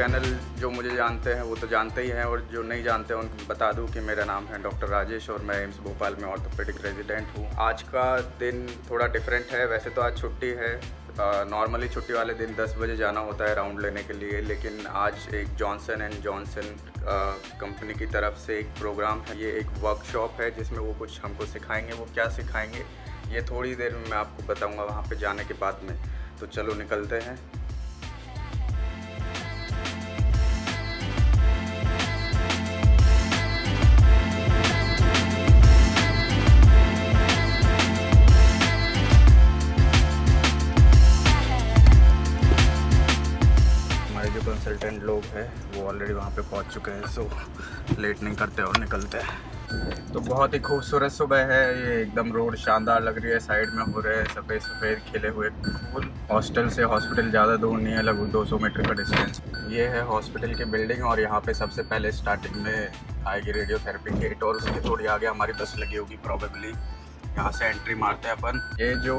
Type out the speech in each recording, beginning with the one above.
Channel जो मुझे जानते हैं, वो तो जानते ही हैं और जो नहीं जानते हैं, उनको बता दूँ कि मेरा नाम है डॉक्टर राजेश और मैं एम्स भोपाल में ऑर्थोपेडिक रेजिडेंट हूँ। आज का दिन थोड़ा डिफरेंट है। वैसे तो आज छुट्टी है। नॉर्मली छुट्टी वाले दिन 10 बजे जाना होता है राउंड लेने के लिए, लेकिन आज एक जॉनसन एंड जॉनसन कंपनी की तरफ़ से एक प्रोग्राम है। ये एक वर्कशॉप है जिसमें वो कुछ हमको सिखाएँगे। वो क्या सिखाएँगे, ये थोड़ी देर में मैं आपको बताऊँगा वहाँ पे जाने के बाद में। तो चलो निकलते हैं। पे पहुँच चुके हैं सो लेट नहीं करते और निकलते हैं। तो बहुत ही खूबसूरत सुबह है, ये एकदम रोड शानदार लग रही है, साइड में हो रहे हैं सफ़ेद सफ़ेद खिले हुए फूल। हॉस्टल से हॉस्पिटल ज़्यादा दूर नहीं है, लगभग 200 मीटर का डिस्टेंस। ये है हॉस्पिटल की बिल्डिंग और यहाँ पे सबसे पहले स्टार्टिंग में आएगी रेडियोथेरेपी गेट और उसके थोड़ी आगे हमारी बस लगी होगी प्रॉबेबली यहाँ से एंट्री मारते हैं अपन। ये जो,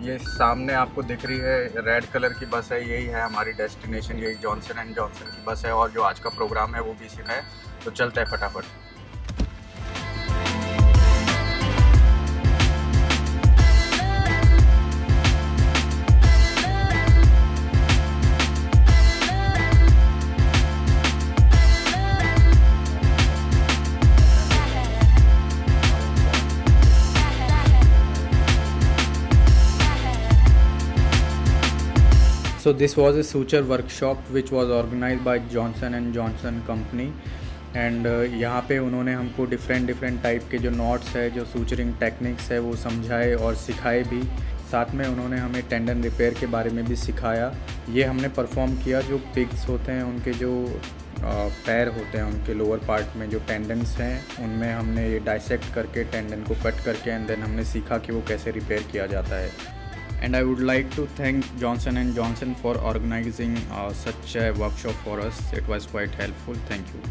ये सामने आपको दिख रही है रेड कलर की बस है, यही है हमारी डेस्टिनेशन यही जॉनसन एंड जॉनसन की बस है और जो आज का प्रोग्राम है वो भी इसी का है। तो चलते हैं फटाफट। So this was a suture workshop which was organized by Johnson and Johnson company. And uh, यहाँ पे उन्होंने हमको डिफरेंट डिफरेंट टाइप के जो नॉट्स है जो सूचरिंग टेक्निक्स है वो समझाए और सिखाए भी। साथ में उन्होंने हमें टेंडन रिपेयर के बारे में भी सिखाया। ये हमने परफॉर्म किया जो पिग्स होते हैं उनके जो पैर होते हैं उनके लोअर पार्ट में जो टेंडन्स हैं उनमें हमने ये डाइसेक्ट करके टेंडन को कट करके एंड देन हमने सीखा कि वो कैसे रिपेयर किया जाता है। and I would like to thank Johnson and Johnson for organizing uh, such a workshop for us. It was quite helpful. Thank you.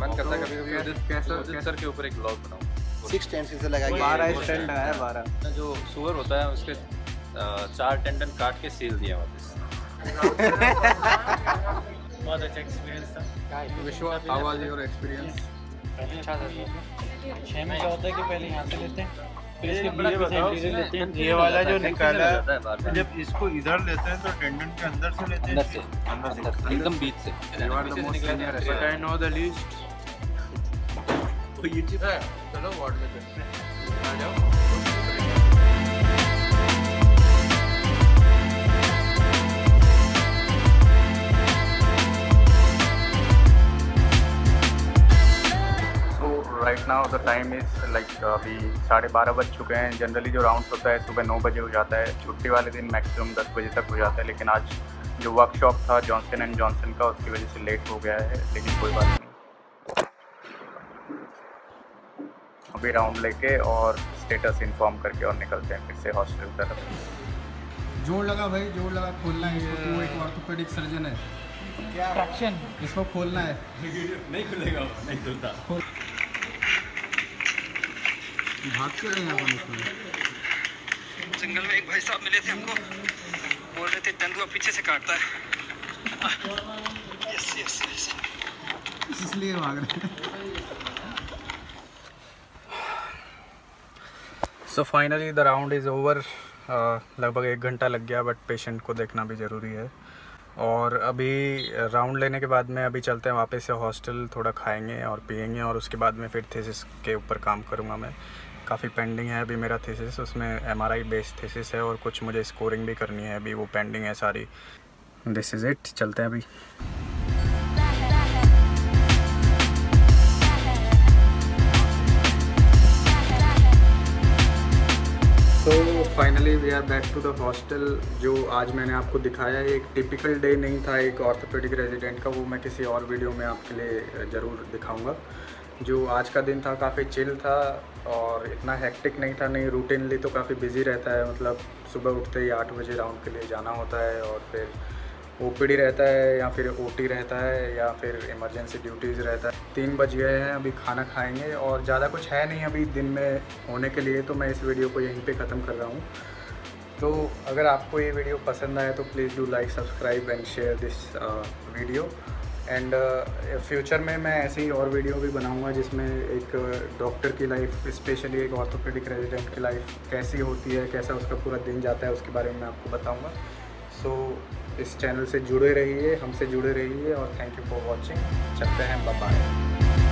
मन करता है कभी कभी उदित कैसा उदित सर के ऊपर एक ब्लॉग बनाऊं सिक्स टेंसिल से लगाएंगे बारह स्टैंड है बारह जो सुअर होता है उसके अ, चार टेंडन काट के सील दिया वापस बहुत अच्छा एक्सपीरियंस था। विश्वा हाउ वाज योर एक्सपीरियंस अच्छा था छः में क्या होता है कि पहले यहाँ से लेते हैं? फिर इसके लेते हैं। ये वाला जो निकाला है तो जब इसको इधर लेते हैं तो टेंडन के अंदर से लेते हैं अंदर से एकदम बीच से। But I know the least चलो वार्ड में करते हैं। आ जाओ। Now the time is like अभी साढ़े बारह बज चुके हैं। जनरली जो राउंड होता है सुबह नौ बजे हो जाता है। छुट्टी वाले दिन मैक्सिमम दस बजे तक हो जाता है। लेकिन आज जो वर्कशॉप था जॉनसन एंड जॉनसन का उसकी वजह से लेट हो गया है। लेकिन कोई बात नहीं। अभी राउंड लेके और स्टेटस इन्फॉर्म करके और निकलते हैं। फिर से हॉस्टल तरफ़। ज़ोर लगा भाई ज़ोर लगा। खोलना है इसको। एक ऑर्थोपेडिक सर्जन है। ट्रैक्शन इसको खोलना है। नहीं खुलेगा नहीं खुलता। भाग के रहे हैं अपन इसमें? जंगल में एक भाई साहब मिले थे हमको। बोल रहे थे तेंदुआ पीछे से काटता है। यस यस यस इसलिए भाग रहे हैं। So finally the round is over लगभग एक घंटा लग गया बट पेशेंट को देखना भी ज़रूरी है। और अभी राउंड लेने के बाद में अभी चलते हैं वापस से हॉस्टल थोड़ा खाएँगे और पियेंगे और उसके बाद में फिर थेसिस के ऊपर काम करूँगा मैं। काफ़ी पेंडिंग है अभी मेरा थेसिस उसमें M R I based thesis है और कुछ मुझे स्कोरिंग भी करनी है अभी वो पेंडिंग है सारी। दिस इज़ इट चलते हैं अभी। तो finally we are back to the hostel जो आज मैंने आपको दिखाया है एक टिपिकल डे नहीं था एक ऑर्थोपेडिक रेजिडेंट का वो मैं किसी और वीडियो में आपके लिए ज़रूर दिखाऊँगा। जो आज का दिन था काफ़ी चिल था और इतना हैक्टिक नहीं था, नहीं रूटीनली तो काफ़ी बिज़ी रहता है। मतलब सुबह उठते ही आठ बजे राउंड के लिए जाना होता है और फिर ओपीडी रहता है या फिर ओटी रहता है या फिर इमरजेंसी ड्यूटीज़ रहता है। तीन बज गए हैं, अभी खाना खाएँगे और ज़्यादा कुछ है नहीं अभी दिन में होने के लिए तो मैं इस वीडियो को यहीं पे ख़त्म कर रहा हूँ। तो अगर आपको ये वीडियो पसंद आए तो please do like subscribe and share this video and future में मैं ऐसे ही और वीडियो भी बनाऊँगा जिसमें एक डॉक्टर की लाइफ स्पेशली एक ऑर्थोपेडिक रेजिडेंट की लाइफ कैसी होती है कैसा उसका पूरा दिन जाता है उसके बारे में मैं आपको बताऊँगा। सो so, इस चैनल से जुड़े रहिए हमसे जुड़े रहिए और थैंक यू फॉर वॉचिंग चलते हैं बाय